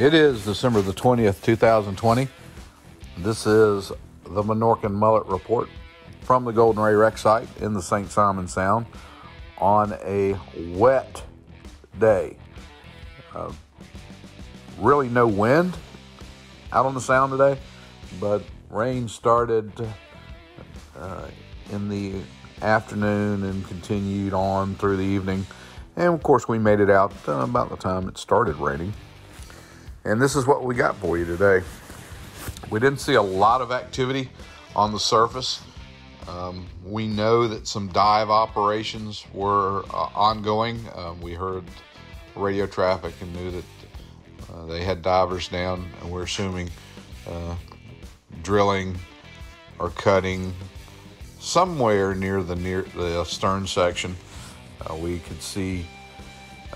It is December the 20th, 2020. This is the Minorcan Mullet Report from the Golden Ray Wreck site in the St. Simon Sound on a wet day. Uh, really no wind out on the Sound today, but rain started uh, in the afternoon and continued on through the evening. And of course, we made it out uh, about the time it started raining. And this is what we got for you today. We didn't see a lot of activity on the surface. Um, we know that some dive operations were uh, ongoing. Um, we heard radio traffic and knew that uh, they had divers down, and we're assuming uh, drilling or cutting somewhere near the near the stern section. Uh, we could see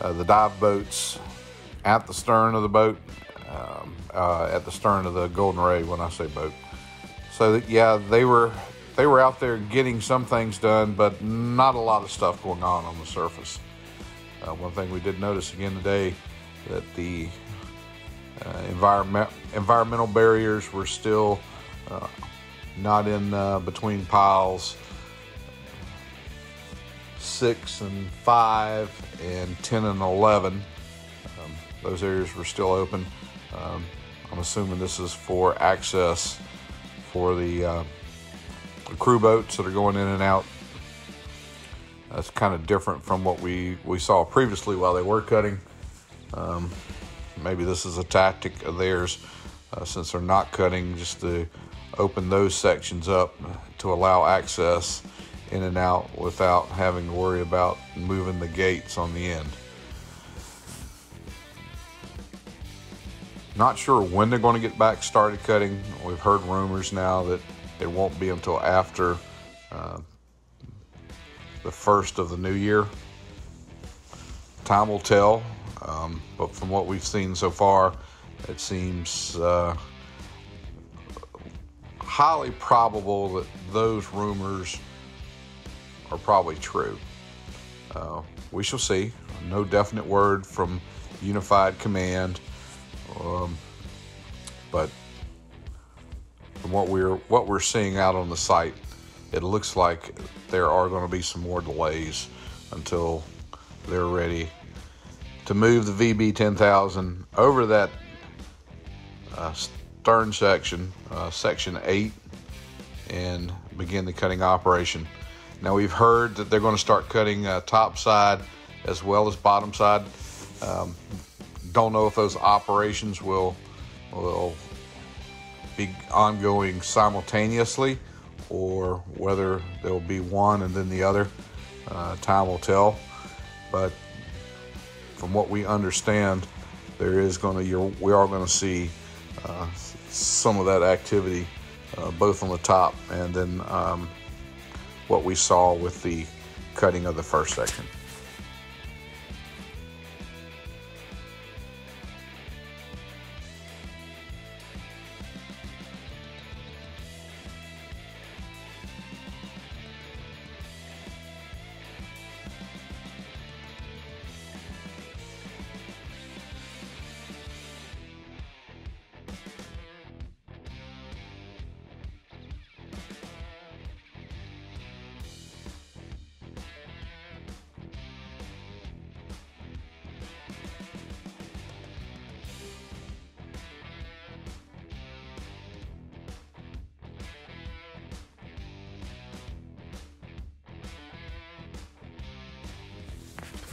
uh, the dive boats at the stern of the boat, um, uh, at the stern of the Golden Ray. When I say boat, so that, yeah, they were they were out there getting some things done, but not a lot of stuff going on on the surface. Uh, one thing we did notice again today that the uh, environment environmental barriers were still uh, not in uh, between piles six and five and 10 and 11. Those areas were still open. Um, I'm assuming this is for access for the, uh, the, crew boats that are going in and out. That's kind of different from what we, we saw previously while they were cutting. Um, maybe this is a tactic of theirs uh, since they're not cutting, just to open those sections up to allow access in and out without having to worry about moving the gates on the end. Not sure when they're going to get back started cutting. We've heard rumors now that it won't be until after uh, the first of the new year. Time will tell, um, but from what we've seen so far, it seems uh, highly probable that those rumors are probably true. Uh, we shall see. No definite word from Unified Command, um, but from what we're what we're seeing out on the site, it looks like there are going to be some more delays until they're ready to move the VB 10,000 over that uh, stern section, uh, section 8, and begin the cutting operation. Now we've heard that they're going to start cutting uh, top side as well as bottom side. Um, don't know if those operations will will be ongoing simultaneously or whether there will be one and then the other. Uh, time will tell. But from what we understand, there is going to we are going to see uh, some of that activity uh, both on the top and then um, what we saw with the cutting of the first section.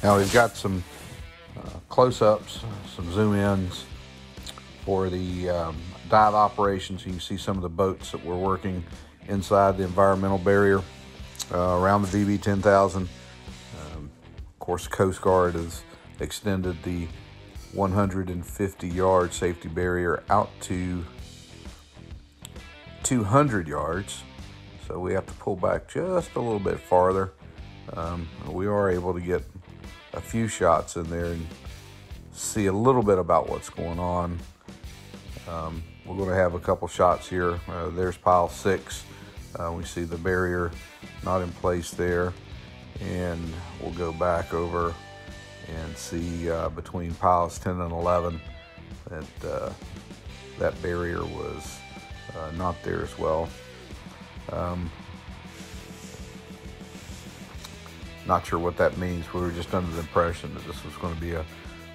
Now we've got some uh, close-ups, some zoom-ins for the um, dive operations. You can see some of the boats that we're working inside the environmental barrier uh, around the VB 10,000. Um, of course, Coast Guard has extended the 150 yard safety barrier out to 200 yards. So we have to pull back just a little bit farther. Um, we are able to get a few shots in there and see a little bit about what's going on. Um, we're going to have a couple shots here. Uh, there's pile six. Uh, we see the barrier not in place there. And we'll go back over and see uh, between piles 10 and 11 that uh, that barrier was uh, not there as well. Um, not sure what that means. We were just under the impression that this was going to be a,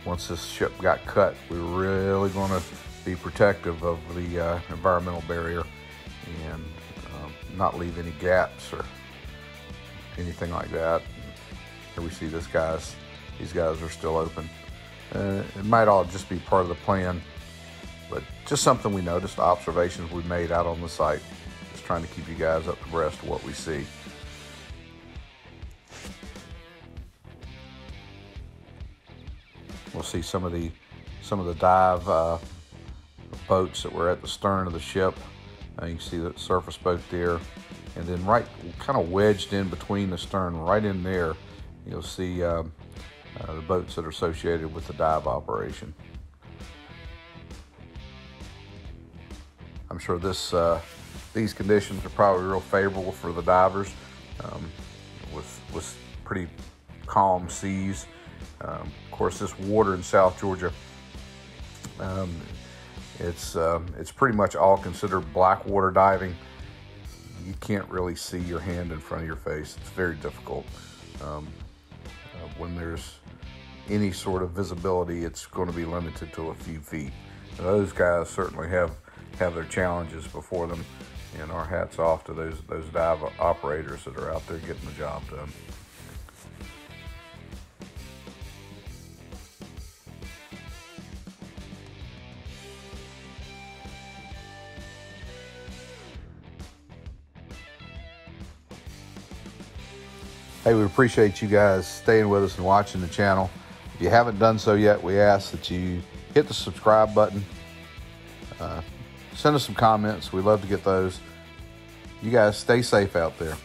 once this ship got cut, we were really going to be protective of the uh, environmental barrier and um, not leave any gaps or anything like that. Here we see this guys, these guys are still open. Uh, it might all just be part of the plan, but just something we noticed, observations we made out on the site. Just trying to keep you guys up to breast of what we see. We'll see some of the some of the dive uh, boats that were at the stern of the ship. Uh, you can see the surface boat there, and then right kind of wedged in between the stern, right in there, you'll see um, uh, the boats that are associated with the dive operation. I'm sure this uh, these conditions are probably real favorable for the divers um, with, with pretty calm seas. Um, of course, this water in South Georgia, um, it's, um, it's pretty much all considered black water diving. You can't really see your hand in front of your face. It's very difficult. Um, uh, when there's any sort of visibility, it's going to be limited to a few feet. Those guys certainly have have their challenges before them, and our hats off to those those dive operators that are out there getting the job done. Hey, we appreciate you guys staying with us and watching the channel. If you haven't done so yet, we ask that you hit the subscribe button. Uh, send us some comments. We love to get those. You guys stay safe out there.